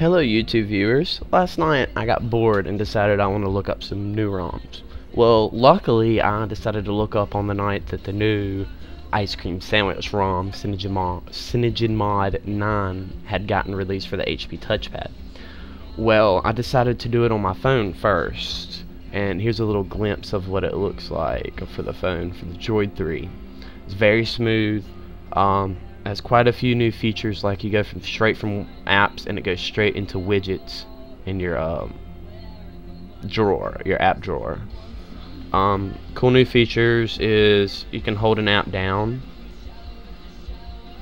Hello YouTube viewers. Last night I got bored and decided I want to look up some new ROMs. Well, luckily I decided to look up on the night that the new ice cream sandwich ROM, Cyanogen Mod 9, had gotten released for the HP touchpad. Well, I decided to do it on my phone first. And here's a little glimpse of what it looks like for the phone for the Droid 3. It's very smooth. Um, has quite a few new features like you go from straight from apps and it goes straight into widgets in your um, drawer your app drawer. Um, cool new features is you can hold an app down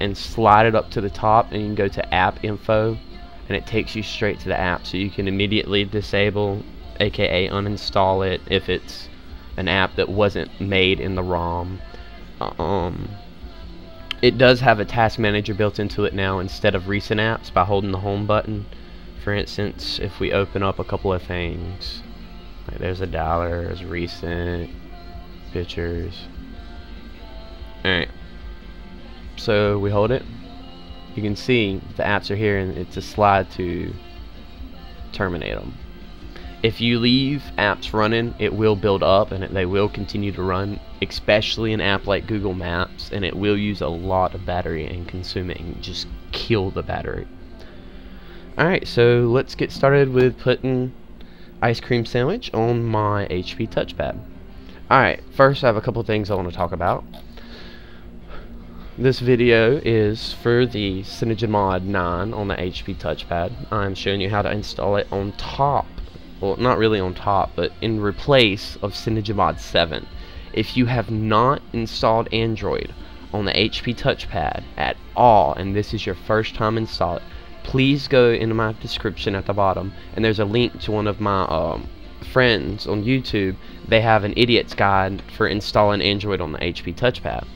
and slide it up to the top and you can go to app info and it takes you straight to the app. So you can immediately disable aka uninstall it if it's an app that wasn't made in the ROM. Um, it does have a task manager built into it now instead of recent apps by holding the home button. For instance, if we open up a couple of things, like there's a dollar, there's recent, pictures. Alright, so we hold it. You can see the apps are here and it's a slide to terminate them if you leave apps running it will build up and it, they will continue to run especially an app like Google Maps and it will use a lot of battery and consume it and just kill the battery. Alright so let's get started with putting ice cream sandwich on my HP touchpad alright first I have a couple things I want to talk about. This video is for the CyanogenMod 9 on the HP touchpad I'm showing you how to install it on top. Well not really on top but in replace of CyanogenMod 7 if you have not installed Android on the HP touchpad at all and this is your first time install it please go into my description at the bottom and there's a link to one of my um, friends on YouTube. They have an idiot's guide for installing Android on the HP touchpad.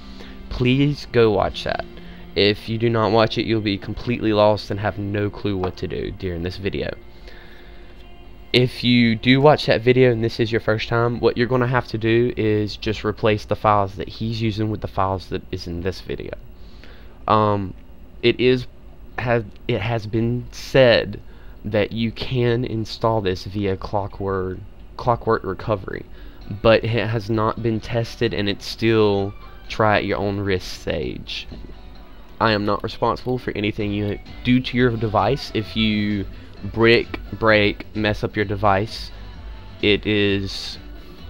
Please go watch that. If you do not watch it you'll be completely lost and have no clue what to do during this video if you do watch that video and this is your first time, what you're going to have to do is just replace the files that he's using with the files that is in this video. Um, it is has it has been said that you can install this via Clockwork Clockwork Recovery, but it has not been tested and it's still try at your own risk stage. I am not responsible for anything you do to your device if you brick, break, mess up your device, it is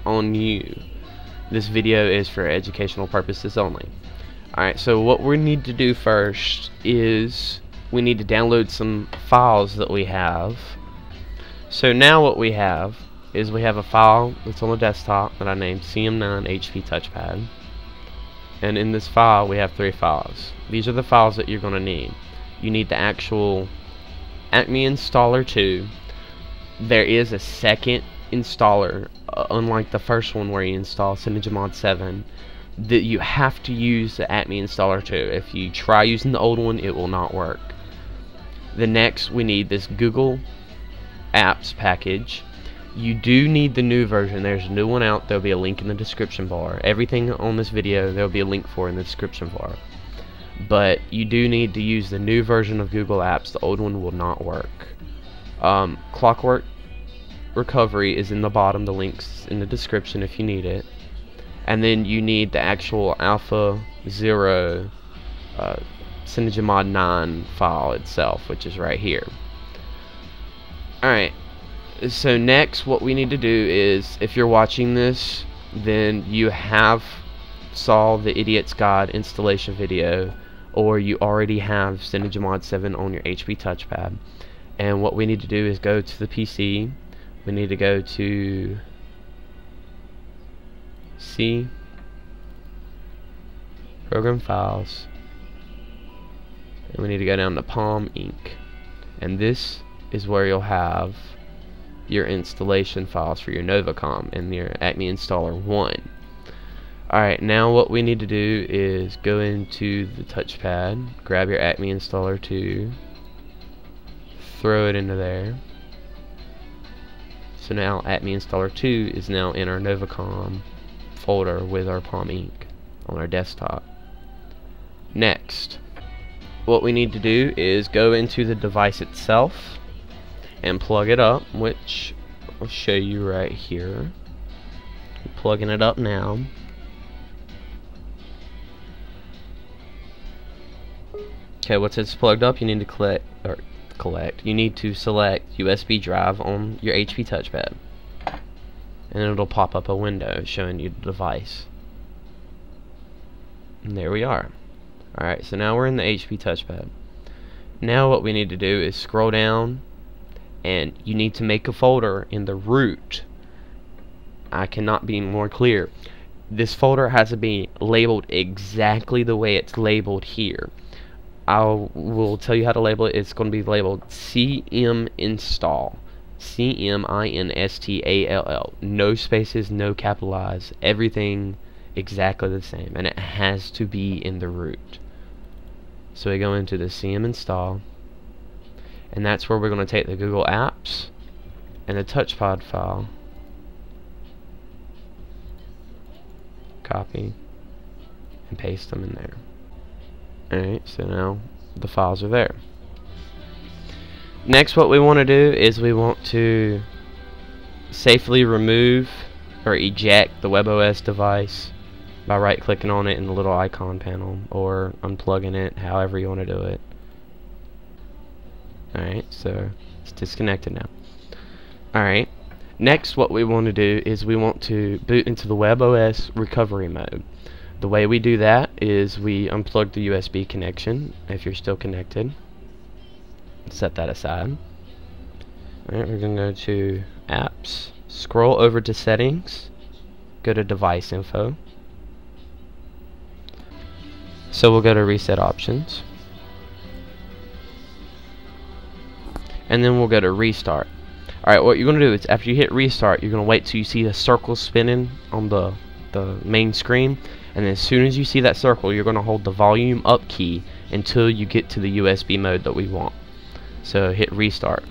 on you. This video is for educational purposes only. Alright, so what we need to do first is we need to download some files that we have. So now what we have is we have a file that's on the desktop that I named CM9 HP Touchpad. And in this file we have three files. These are the files that you're going to need. You need the actual Acme Installer 2, there is a second installer, uh, unlike the first one where you install CyanogenMod 7, that you have to use the Acme Installer 2. If you try using the old one, it will not work. The next, we need this Google Apps package. You do need the new version. There's a new one out. There'll be a link in the description bar. Everything on this video, there'll be a link for in the description bar but you do need to use the new version of Google Apps. The old one will not work. Um, Clockwork Recovery is in the bottom. The link's in the description if you need it. And then you need the actual Alpha Zero uh, CyanogenMod 9 file itself, which is right here. Alright, so next what we need to do is, if you're watching this, then you have saw the Idiot's Guide installation video or you already have CyanogenMod 7 on your HP touchpad. And what we need to do is go to the PC we need to go to C. Program files. And we need to go down to Palm Inc. And this is where you'll have your installation files for your Novacom and your Acme Installer 1 Alright, now what we need to do is go into the touchpad, grab your Acme installer 2, throw it into there. So now Acme installer 2 is now in our Novacom folder with our Palm Inc on our desktop. Next, what we need to do is go into the device itself and plug it up, which I'll show you right here. Plugging it up now. Okay, once it's plugged up, you need to collect, or collect, you need to select USB drive on your HP touchpad. And it'll pop up a window showing you the device. And there we are. Alright, so now we're in the HP touchpad. Now what we need to do is scroll down and you need to make a folder in the root. I cannot be more clear. This folder has to be labeled exactly the way it's labeled here. I will tell you how to label it. It's going to be labeled CM install. C M I N S T A L L. No spaces, no capitalize. Everything exactly the same. And it has to be in the root. So we go into the CM install. And that's where we're going to take the Google Apps and the touchpad file. Copy and paste them in there. Alright, so now the files are there. Next what we want to do is we want to safely remove or eject the WebOS device by right clicking on it in the little icon panel or unplugging it however you want to do it. Alright, so it's disconnected now. Alright, next what we want to do is we want to boot into the WebOS recovery mode. The way we do that is we unplug the USB connection if you're still connected. Set that aside. Alright, we're going to go to Apps, scroll over to Settings, go to Device Info. So we'll go to Reset Options. And then we'll go to Restart. Alright, what you're going to do is after you hit Restart, you're going to wait till you see the circle spinning on the, the main screen and as soon as you see that circle you're going to hold the volume up key until you get to the USB mode that we want. So hit restart.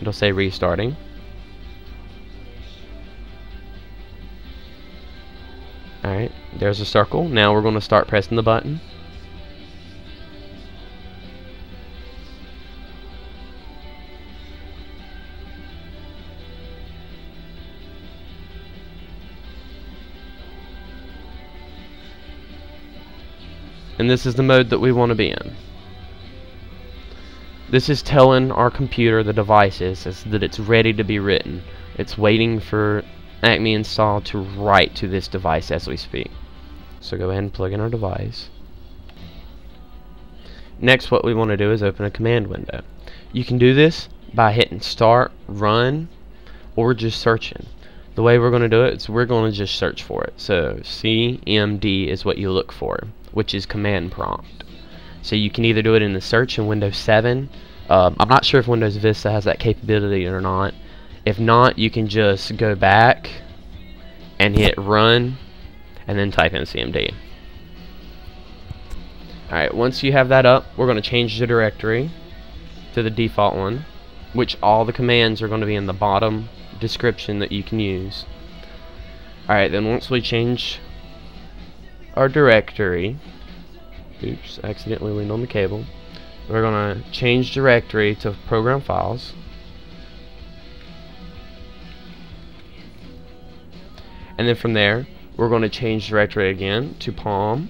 It'll say restarting. Alright there's a circle. Now we're going to start pressing the button and this is the mode that we want to be in. This is telling our computer, the devices, is that it's ready to be written. It's waiting for Acme install to write to this device as we speak. So go ahead and plug in our device. Next what we want to do is open a command window. You can do this by hitting start, run, or just searching. The way we're going to do it is we're going to just search for it. So CMD is what you look for which is command prompt. So you can either do it in the search in Windows 7. Um, I'm not sure if Windows Vista has that capability or not. If not, you can just go back and hit run and then type in CMD. Alright, once you have that up, we're going to change the directory to the default one, which all the commands are going to be in the bottom description that you can use. Alright, then once we change our directory. Oops, accidentally leaned on the cable. We're going to change directory to program files. And then from there, we're going to change directory again to Palm,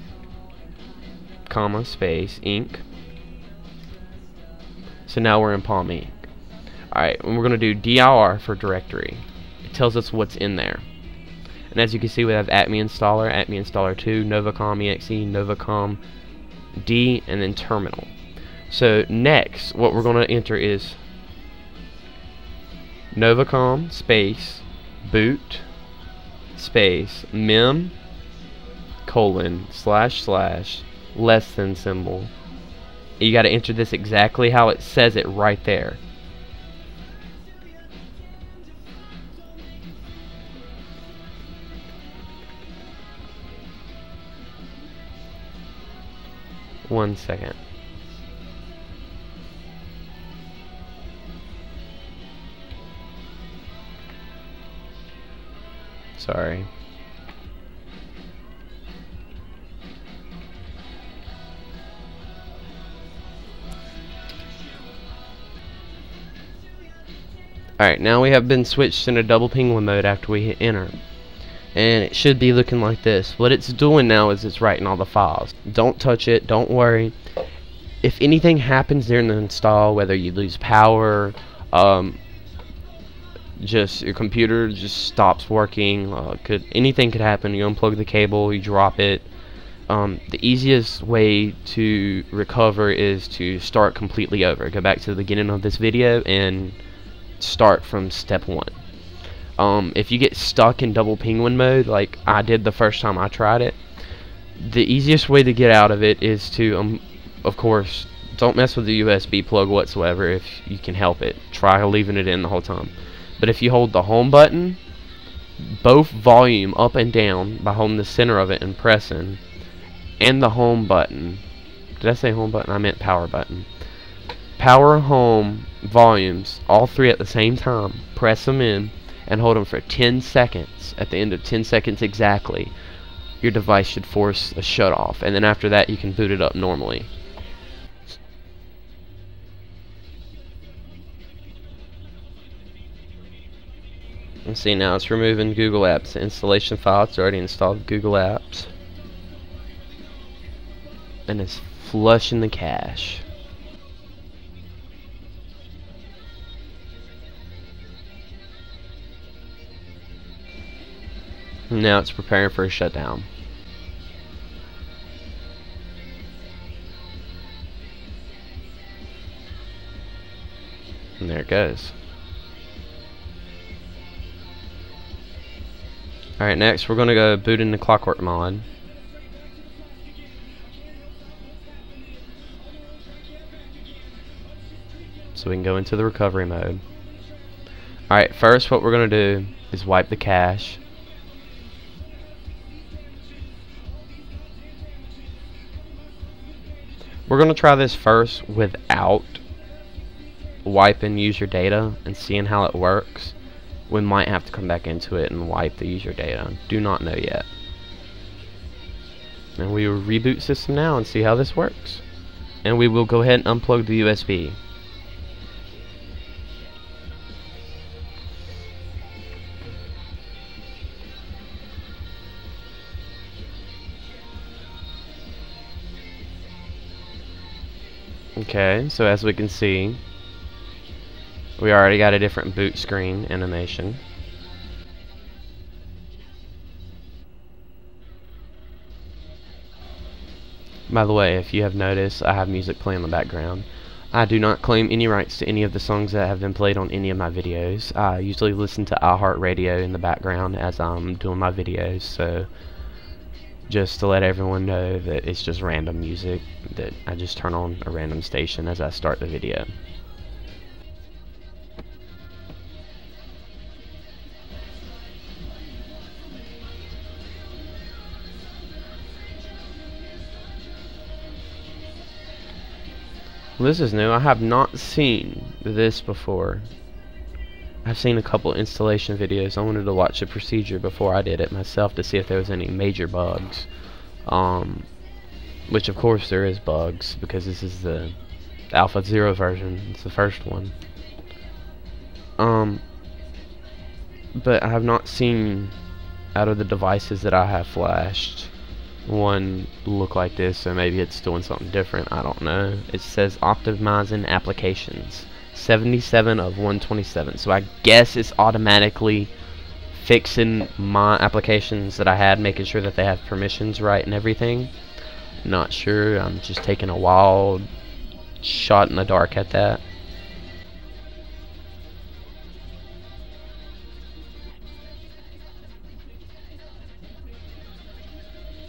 comma, space, Inc. So now we're in Palm Inc. Alright, and we're going to do dir for directory. It tells us what's in there. And as you can see, we have Acme installer, Acme installer 2, Novacom exe, Novacom D, and then terminal. So next, what we're going to enter is Novacom space boot space mem colon slash slash less than symbol. You got to enter this exactly how it says it right there. One second. Sorry. Alright, now we have been switched into double penguin mode after we hit enter. And it should be looking like this. What it's doing now is it's writing all the files. Don't touch it, don't worry. If anything happens during the install, whether you lose power, um, just your computer just stops working, uh, could anything could happen. You unplug the cable, you drop it. Um, the easiest way to recover is to start completely over. Go back to the beginning of this video and start from step one. Um, if you get stuck in double penguin mode, like I did the first time I tried it, the easiest way to get out of it is to, um, of course, don't mess with the USB plug whatsoever if you can help it. Try leaving it in the whole time. But if you hold the home button, both volume up and down by holding the center of it and pressing, and the home button, did I say home button? I meant power button. Power home volumes, all three at the same time, press them in, and hold them for 10 seconds. At the end of 10 seconds exactly, your device should force a shut off, and then after that you can boot it up normally. And see now it's removing Google Apps installation file. It's already installed Google Apps. And it's flushing the cache. Now it's preparing for a shutdown. And there it goes. Alright, next we're going to go boot into the Clockwork Mod. So we can go into the recovery mode. Alright, first what we're going to do is wipe the cache. We're going to try this first without wiping user data and seeing how it works. We might have to come back into it and wipe the user data. Do not know yet. And we will reboot system now and see how this works. And we will go ahead and unplug the USB. Okay, so as we can see, we already got a different boot screen animation. By the way, if you have noticed, I have music playing in the background. I do not claim any rights to any of the songs that have been played on any of my videos. I usually listen to iHeartRadio in the background as I'm doing my videos, so just to let everyone know that it's just random music that I just turn on a random station as I start the video. This is new. I have not seen this before. I've seen a couple installation videos. I wanted to watch the procedure before I did it myself to see if there was any major bugs. Um, which of course there is bugs because this is the Alpha Zero version. It's the first one. Um, but I have not seen out of the devices that I have flashed one look like this so maybe it's doing something different I don't know it says optimizing applications 77 of 127 so I guess it's automatically fixing my applications that I had making sure that they have permissions right and everything. Not sure. I'm just taking a wild shot in the dark at that.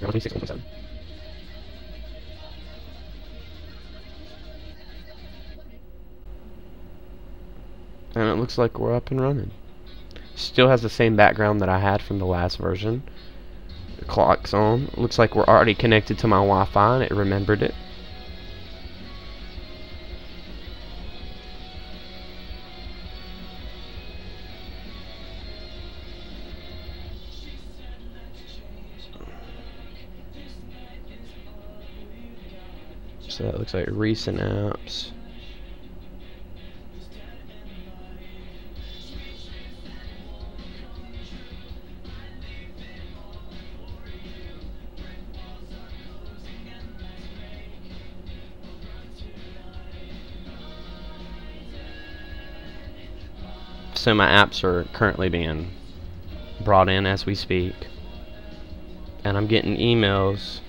And it looks like we're up and running. Still has the same background that I had from the last version. The clock's on. Looks like we're already connected to my Wi-Fi and it remembered it. So that looks like recent apps. So my apps are currently being brought in as we speak. And I'm getting emails.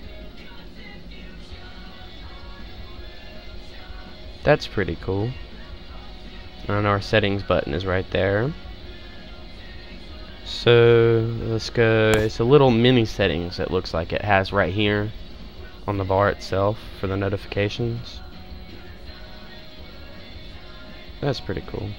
That's pretty cool. And our settings button is right there. So let's go. It's a little mini settings it looks like it has right here on the bar itself for the notifications. That's pretty cool.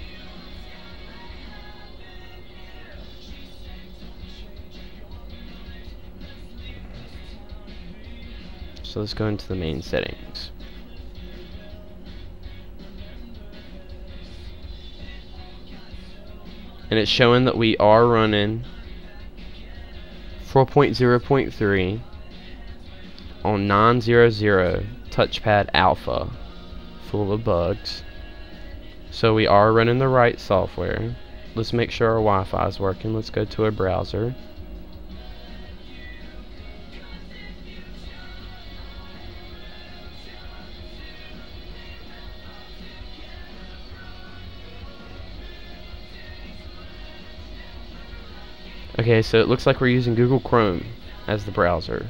So let's go into the main settings. And it's showing that we are running 4.0.3 on 900 touchpad alpha full of bugs. So we are running the right software. Let's make sure our Wi-Fi is working. Let's go to a browser. Okay, so it looks like we're using Google Chrome as the browser.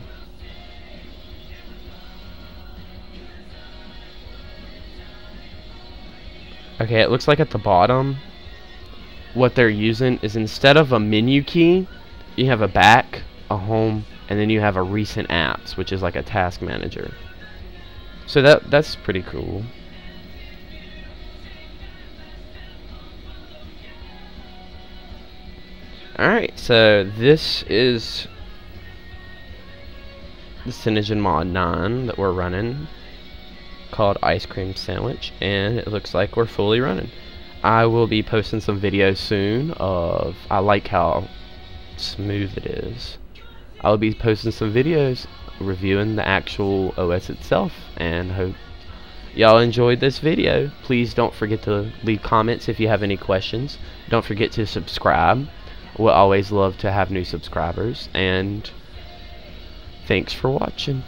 Okay, it looks like at the bottom, what they're using is instead of a menu key, you have a back, a home, and then you have a recent apps, which is like a task manager. So that that's pretty cool. So this is the CyanogenMod 9 that we're running called Ice Cream Sandwich, and it looks like we're fully running. I will be posting some videos soon of, I like how smooth it is. I'll be posting some videos reviewing the actual OS itself, and hope y'all enjoyed this video. Please don't forget to leave comments if you have any questions. Don't forget to subscribe We'll always love to have new subscribers, and thanks for watching.